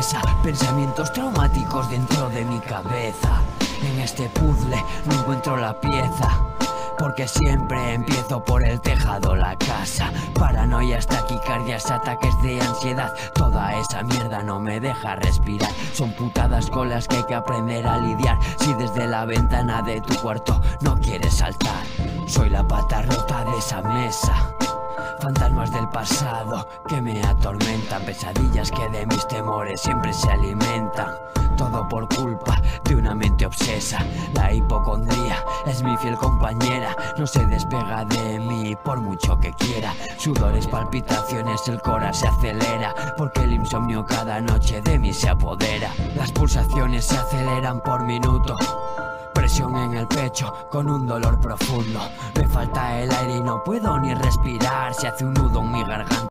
mesa. Pensamientos traumáticos dentro de mi cabeza. En este puzzle no encuentro la pieza. Porque siempre empiezo por el tejado, la casa. Paranoias, taquicardias, ataques de ansiedad. Toda esa mierda no me deja respirar. Son putadas con las que hay que aprender a lidiar. Si desde la ventana de tu cuarto no quieres saltar, soy la pata rota de esa mesa. Pasado que me atormentan, pesadillas que de mis temores siempre se alimentan. Todo por culpa de una mente obsesa. La hipocondría es mi fiel compañera, no se despega de mí por mucho que quiera. Sudores, palpitaciones, el corazón se acelera, porque el insomnio cada noche de mí se apodera. Las pulsaciones se aceleran por minuto. En el pecho con un dolor profundo. Me falta el aire y no puedo ni respirar. Se hace un nudo en mi garganta.